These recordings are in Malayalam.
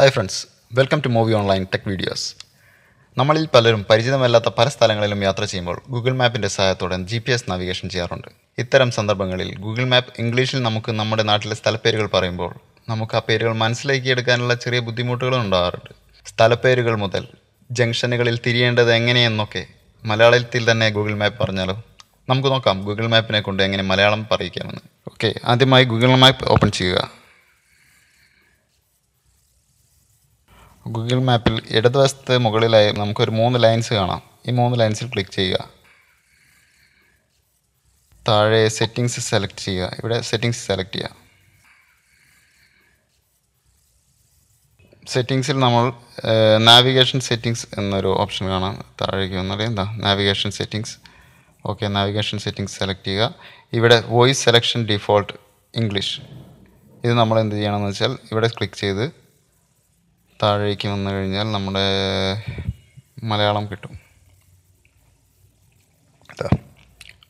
Hi friends welcome to movie online tech videos നമ്മളിൽ പലരും പരിചിതമല്ലാത്ത പല സ്ഥലങ്ങളിലും യാത്ര ചെയ്യുമ്പോൾ ഗൂഗിൾ മാപ്പിന്റെ സഹായത്തോടെ ജി പി എസ് നാവിഗേഷൻ ചെയ്യാറുണ്ട്. ഇത്തരം സന്ദർഭങ്ങളിൽ ഗൂഗിൾ മാപ്പ് ഇംഗ്ലീഷിൽ നമുക്ക് നമ്മുടെ നാട്ടിലെ സ്ഥലപ്പേരുകൾ പറയുമ്പോൾ നമുക്ക് ആ പേരുകൾ മനസ്സിലാക്കിയെടുക്കാനുള്ള ചെറിയ ബുദ്ധിമുട്ടുകളും ഉണ്ടാകാറുണ്ട്. സ്ഥലപ്പേരുകൾ മുതൽ ജംഗ്ഷനുകളിൽ തിരിയേണ്ടത് എങ്ങനെയെന്നൊക്കെ മലയാളത്തിൽ തന്നെ ഗൂഗിൾ മാപ്പ് പറഞ്ഞാലോ? നമുക്ക് നോക്കാം ഗൂഗിൾ മാപ്പിനെ കൊണ്ട് എങ്ങനെ മലയാളം പറയിക്കാമെന്ന്. ഓക്കെ ആദ്യമായി ഗൂഗിൾ മാപ്പ് ഓപ്പൺ ചെയ്യുക. ഗൂഗിൾ മാപ്പിൽ ഇടതുവശത്ത് മുകളിലായി നമുക്കൊരു മൂന്ന് ലൈൻസ് കാണാം. ഈ മൂന്ന് ലൈൻസിൽ ക്ലിക്ക് ചെയ്യുക. താഴെ സെറ്റിങ്സ് സെലക്ട് ചെയ്യുക. ഇവിടെ സെറ്റിങ്സ് സെലക്ട് ചെയ്യുക സെറ്റിങ്സിൽ നമ്മൾ നാവിഗേഷൻ സെറ്റിങ്സ് എന്നൊരു ഓപ്ഷൻ കാണാം. താഴേക്ക് വന്നാൽ എന്താ? Navigation settings okay navigation settings select ചെയ്യുക. ഇവിടെ വോയിസ് സെലക്ഷൻ ഡിഫോൾട്ട് ഇംഗ്ലീഷ് ഇത് നമ്മൾ എന്ത് ചെയ്യണമെന്ന് വെച്ചാൽ ഇവിടെ ക്ലിക്ക് ചെയ്ത് താഴേക്ക് വന്നു കഴിഞ്ഞാൽ നമ്മുടെ മലയാളം കിട്ടും.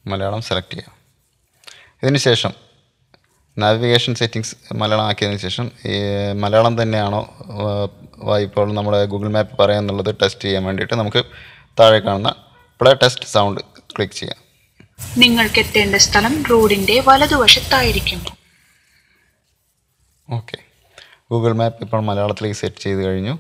മലയാളം സെലക്ട് ചെയ്യാം. ഇതിന് ശേഷം നാവിഗേഷൻ സെറ്റിങ്സ് മലയാളം ആക്കിയതിന് ശേഷം ഈ മലയാളം തന്നെയാണോ ഇപ്പോൾ നമ്മുടെ ഗൂഗിൾ മാപ്പ് പറയാമെന്നുള്ളത് ടെസ്റ്റ് ചെയ്യാൻ വേണ്ടിയിട്ട് നമുക്ക് താഴെ കാണുന്ന പ്ലേ ടെസ്റ്റ് സൗണ്ട് ക്ലിക്ക് ചെയ്യാം. നിങ്ങൾക്ക് എത്തേണ്ട സ്ഥലം റോഡിന്റെ വലതുവശത്തായിരിക്കും. ഓക്കെ ഗൂഗിൾ മാപ്പ് ഇപ്പോൾ മലയാളത്തിലേക്ക് സെറ്റ് ചെയ്ത് കഴിഞ്ഞു.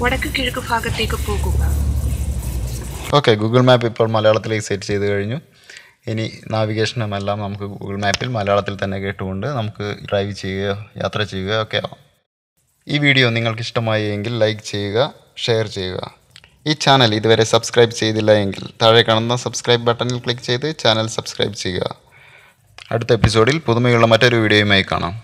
വടക്ക് കിഴക്ക് ഭാഗത്തേക്ക് പോകുക. ഓക്കെ ഗൂഗിൾ മാപ്പ് ഇപ്പോൾ മലയാളത്തിലേക്ക് സെറ്റ് ചെയ്ത് കഴിഞ്ഞു. ഇനി നാവിഗേഷനും എല്ലാം നമുക്ക് ഗൂഗിൾ മാപ്പിൽ മലയാളത്തിൽ തന്നെ കേട്ടുകൊണ്ട് നമുക്ക് ഡ്രൈവ് ചെയ്യുക യാത്ര ചെയ്യുക ഒക്കെ ആവാം. ഈ വീഡിയോ നിങ്ങൾക്ക് ഇഷ്ടമായി എങ്കിൽ ലൈക്ക് ചെയ്യുക ഷെയർ ചെയ്യുക. ഈ ചാനൽ ഇതുവരെ സബ്സ്ക്രൈബ് ചെയ്തില്ല എങ്കിൽ താഴെ കാണുന്ന സബ്സ്ക്രൈബ് ബട്ടണിൽ ക്ലിക്ക് ചെയ്ത് ചാനൽ സബ്സ്ക്രൈബ് ചെയ്യുക. അടുത്ത എപ്പിസോഡിൽ പുതുമയുള്ള മറ്റൊരു വീഡിയോയുമായി കാണാം.